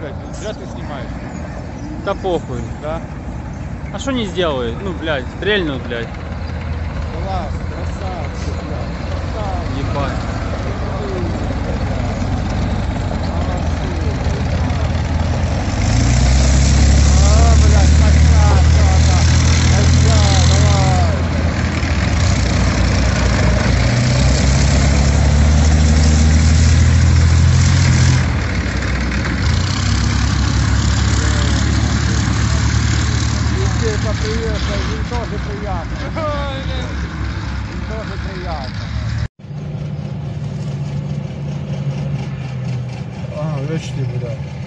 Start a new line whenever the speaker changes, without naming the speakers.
блядь, зря ты снимаешь.
Да похуй.
Да?
А что не сделает? Ну, блядь, стрельнут, блядь.
Класс, красавчик, блядь. Красавчик.
Ебать.
А, блядь, красавчик. Айда, давай. Везде приехал, им тоже приятно. Им тоже приятно. А, вещи, блядь.